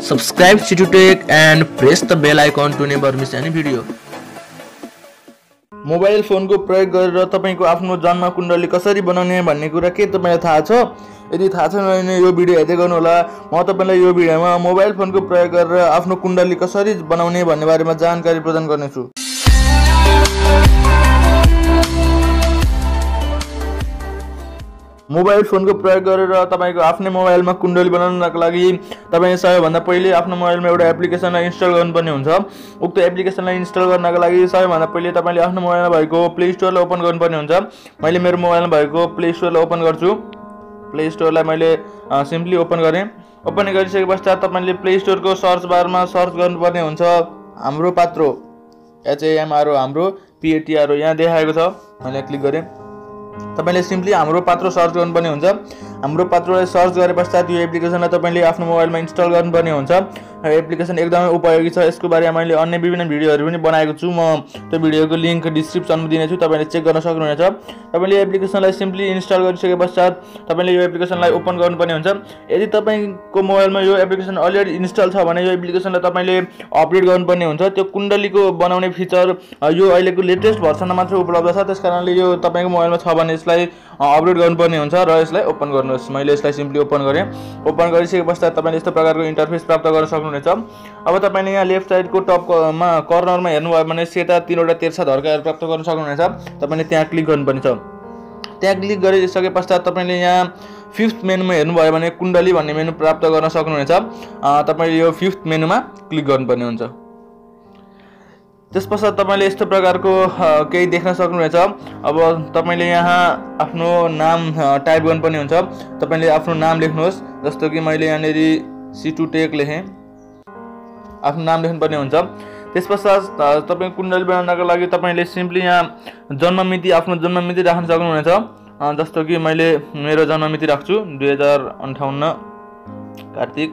Subscribe Situtech and press the bell icon to never miss any video. Mobile फोनको प्रयोग गरेर तपाईँको आफ्नो जन्म कुण्डली कसरी बनाउने भन्ने कुरा के तपाईँलाई थाहा छ? यदि थाहा छैन भने यो भिडियो हेर्दै गर्नुहोला। म तपाईँलाई यो भिडियोमा मोबाइल फोनको प्रयोग गरेर आफ्नो कुण्डली कसरी बनाउने भन्ने बारेमा जानकारी प्रदान गर्नेछु। मोबाइल फोनको प्रयोग गरेर तपाईँको आफ्नै मोबाइलमा कुण्डली बनाउनको लागि तपाईँले सबैभन्दा पहिले आफ्नो मोबाइलमा एउटा एप्लिकेसनलाई इन्स्टल गर्नुपर्ने हुन्छ। उक्त एप्लिकेसनलाई इन्स्टल गर्नको लागि सबैभन्दा पहिले तपाईँले आफ्नो मोबाइलमा भएको प्ले स्टोरलाई ओपन गर्नुपर्ने हुन्छ। मैले मेरो मोबाइलमा भएको प्ले स्टोरलाई ओपन गर्छु। प्ले स्टोरलाई मैले सिम्पली ओपन गरेँ। ओपन गरिसके पश्चात तपाईँले प्ले स्टोरको सर्च बारमा सर्च गर्नुपर्ने हुन्छ। हाम्रो पात्रो एचएएमआरओ हाम्रो पिएटिआरओ यहाँ देखाएको छ। मैले क्लिक गरेँ। तपाईँले सिम्पली हाम्रो पात्रो सर्च गर्नुपर्ने हुन्छ। हाम्रो पात्रोलाई सर्च गरे पश्चात यो एप्लिकेसनलाई तपाईँले आफ्नो मोबाइलमा इन्स्टल गर्नुपर्ने हुन्छ। एप्लिकेसन एकदमै उपयोगी छ। यसको बारेमा मैले अन्य विभिन्न भिडियोहरू पनि बनाएको छु। म त्यो भिडियोको लिङ्क डिस्क्रिप्सनमा दिनेछु। तपाईँले चेक गर्न सक्नुहुनेछ। तपाईँले एप्लिकेसनलाई सिम्पली इन्स्टल गरिसके पश्चात तपाईँले यो एप्लिकेसनलाई ओपन गर्नुपर्ने हुन्छ। यदि तपाईँको मोबाइलमा यो एप्लिकेसन अलरेडी इन्स्टल छ भने यो एप्लिकेसनलाई तपाईँले अपडेट गर्नुपर्ने हुन्छ। त्यो कुण्डलीको बनाउने फिचर यो अहिलेको लेटेस्ट भर्सनमा मात्र उपलब्ध छ। त्यस कारणले यो तपाईँको मोबाइलमा छ भने अपडेट गर्नुपर्ने हुन्छ र यसलाई ओपन गर्नुहोस्। मैले यसलाई सिम्पली ओपन गरेँ। ओपन गरिसके पश्चात तपाईँले यस्तो प्रकारको इन्टरफेस प्राप्त गर्न सक्नुहुनेछ। अब तपाईँले यहाँ लेफ्ट साइडको टपमा कर्नरमा हेर्नुभयो भने सेता तिनवटा तेर्सा धर्काहरू प्राप्त गर्न सक्नुहुनेछ। तपाईँले त्यहाँ क्लिक गर्नुपर्ने छ त्यहाँ क्लिक गरिसके पश्चात तपाईँले यहाँ फिफ्थ मेनुमा हेर्नुभयो भने कुण्डली भन्ने मेनु प्राप्त गर्न सक्नुहुनेछ। तपाईँले यो फिफ्थ मेनुमा क्लिक गर्नुपर्ने हुन्छ। त्यस पश्चात तपाईँले यस्तो प्रकारको केही देख्न सक्नुहुनेछ। अब तपाईँले यहाँ आफ्नो नाम टाइप गर्नुपर्ने हुन्छ। तपाईँले आफ्नो नाम लेख्नुहोस् जस्तो कि मैले यहाँनिर सिटु टेक लेखेँ। आफ्नो नाम लेख्नुपर्ने हुन्छ। त्यस पश्चात तपाईँ कुण्डली बनाउनको लागि तपाईँले सिम्पली यहाँ जन्ममिति आफ्नो जन्ममिति राख्न सक्नुहुनेछ। जस्तो कि मैले मेरो जन्ममिति राख्छु दुई हजार अन्ठाउन्न कार्तिक।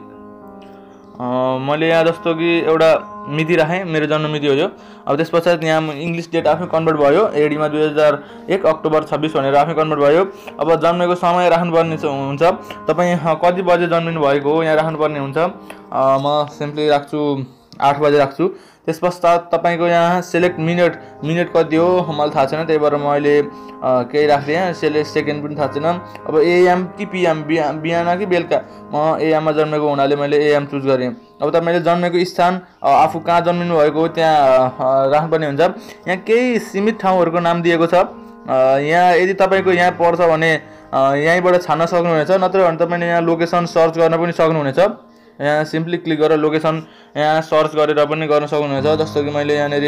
मैले यहाँ जस्तो कि एउटा मिति राखेँ मेरो जन्ममिति हो यो। अब त्यस पश्चात यहाँ इङ्ग्लिस डेट आफै कन्भर्ट भयो एडीमा दुई हजार एक अक्टोबर छब्बिस भनेर आफै कन्भर्ट भयो। अब जन्मेको समय राख्नुपर्ने हुन्छ। तपाईँ कति बजे जन्मिनु भएको हो यहाँ राख्नुपर्ने हुन्छ। म सिम्पली राख्छु आठ बजे राख्छु। त्यस पश्चात तपाईँको यहाँ सेलेक्ट मिनट मिनट कति हो मलाई थाहा छैन त्यही भएर मैले केही राखिदिएँ सेलेक्ट सेकेन्ड पनि थाहा छैन। अब एएम कि पिएम बिहान बिहान कि बेलुका? म एएममा जन्मेको हुनाले मैले एएम चुज गरेँ। अब तपाईँले जन्मेको स्थान आफू कहाँ जन्मिनु भएको हो त्यहाँ राख्नुपर्ने हुन्छ। यहाँ केही सीमित ठाउँहरूको नाम दिएको छ। यहाँ यदि तपाईँको यहाँ पर्छ भने यहीँबाट छान्न सक्नुहुनेछ। नत्र भने तपाईँले यहाँ लोकेसन सर्च गर्न पनि सक्नुहुनेछ। यहाँ सिम्पली क्लिक गरेर लोकेसन यहाँ सर्च गरेर पनि गर्न सक्नुहुनेछ। जस्तो कि मैले यहाँनिर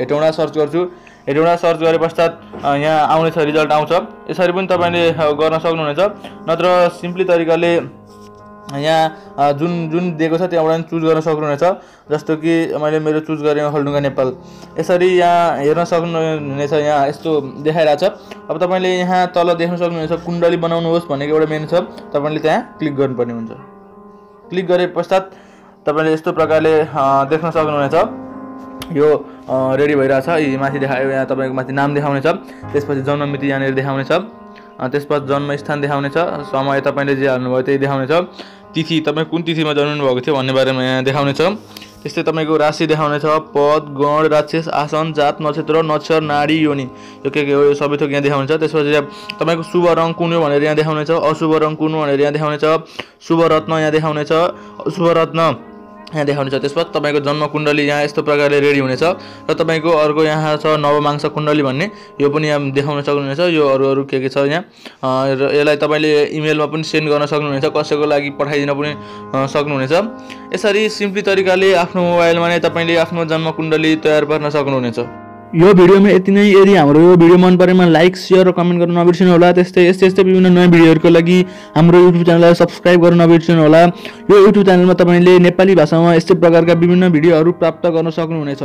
हेटौँडा सर्च गर्छु। हेटौँडा सर्च गरे पश्चात यहाँ आउनेछ रिजल्ट आउँछ। यसरी पनि तपाईँले गर्न सक्नुहुनेछ। नत्र सिम्पली तरिकाले यहाँ जुन जुन दिएको छ त्यहाँबाट पनि चुज गर्न सक्नुहुनेछ। जस्तो कि मैले मेरो चुज गरेँ हल्डुङ्गा नेपाल। यसरी यहाँ हेर्न सक्नुहुनेछ यहाँ यस्तो देखाइरहेछ। अब तपाईँले यहाँ तल देख्न सक्नुहुनेछ कुण्डली बनाउनुहोस् भनेको एउटा मेनु छ। तपाईँले त्यहाँ क्लिक गर्नुपर्ने हुन्छ। क्लिक गरे पश्चात तपाईँले यस्तो प्रकारले देख्न सक्नुहुनेछ। यो रेडी भइरहेछ। यी माथि देखायो यहाँ तपाईँको माथि नाम देखाउनेछ। त्यसपछि जन्ममिति यहाँनिर देखाउनेछ। त्यसपछि जन्मस्थान देखाउनेछ। समय तपाईँले जे हाल्नुभयो त्यही देखाउनेछ। तिथि तपाईँ कुन तिथिमा जन्मिनु भएको थियो भन्ने बारेमा यहाँ देखाउनेछ। त्यस्तै तपाईँको राशि देखाउनेछ। पद गण राक्षस आसन जात नक्षत्र नक्षर नाडी योनि। यो के के हो? यो सबै थोक यहाँ देखाउनेछ। त्यसपछि तपाईँको शुभ रङ कुन हो भनेर यहाँ देखाउनेछ। अशुभ रङ कुन हो भनेर यहाँ देखाउनेछ। शुभ रत्न यहाँ देखाउनेछ। शुभ रत्न। यहाँ देखाउनेछ। त्यसपछि तपाईँको जन्म कुण्डली यहाँ यस्तो प्रकारले रेडी हुनेछ र तपाईँको अर्को यहाँ छ नवमांस कुण्डली भन्ने। यो पनि यहाँ देखाउन सक्नुहुनेछ। यो अरू अरू के के छ यहाँ? र यसलाई तपाईँले इमेलमा पनि सेन्ड गर्न सक्नुहुनेछ। कसैको लागि पठाइदिन पनि सक्नुहुनेछ। यसरी सिम्पली तरिकाले आफ्नो मोबाइलमा नै तपाईँले आफ्नो जन्म कुण्डली तयार पार्न सक्नुहुनेछ। यो भिडियोमा यति नै। यदि हाम्रो यो भिडियो मन परेमा लाइक सेयर र कमेन्ट गर्न नबिर्सिनु होला त्यस्तै यस्तै यस्तै विभिन्न नयाँ भिडियोहरूको लागि हाम्रो युट्युब च्यानललाई सब्सक्राइब गर्न नबिर्सिनु होला। यो युट्युब च्यानलमा तपाईँले नेपाली भाषामा यस्तै प्रकारका विभिन्न भिडियोहरू प्राप्त गर्न सक्नुहुनेछ।